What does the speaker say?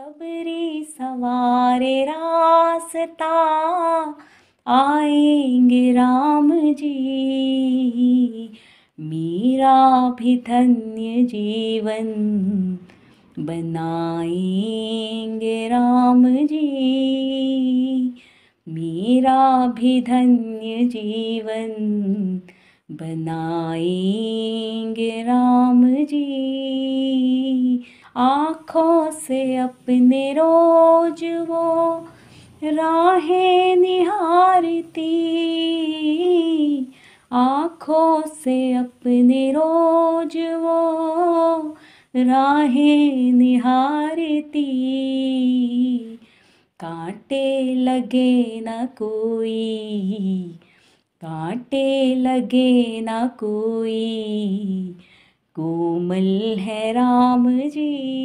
सबरी सवारे रास्ता आएंगे राम जी। मेरा भी धन्य जीवन बनाएंगे राम जी। मेरा भी धन्य जीवन बनाएंगे राम जी आँखों से अपने रोज वो राहें निहारती। आँखों से अपने रोज वो राहें निहारती। कांटे लगे न कोई, कांटे लगे न कोई। कोमल है राम जी।